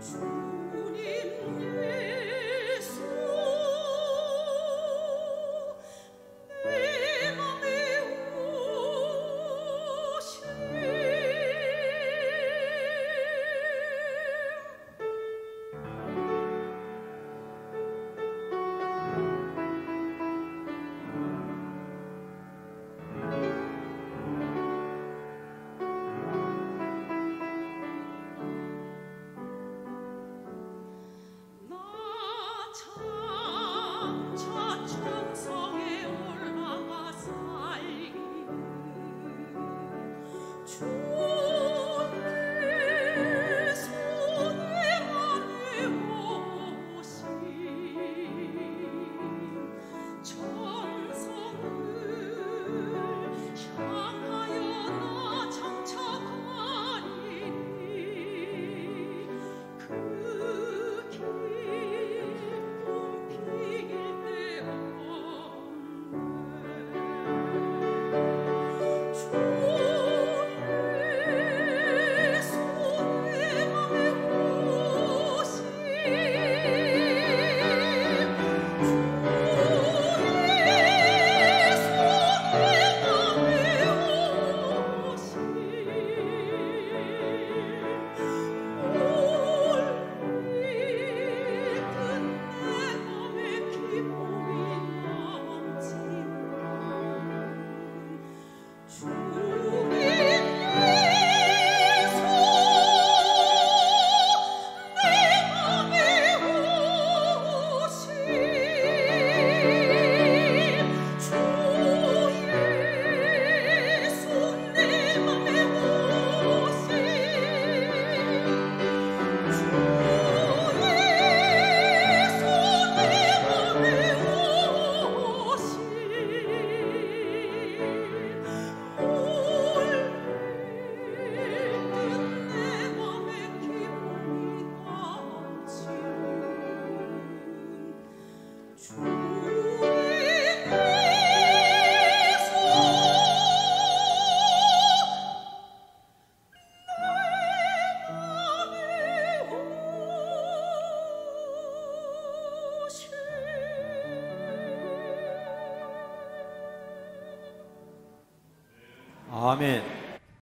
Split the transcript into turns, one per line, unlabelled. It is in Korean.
Sweet. true. 아멘.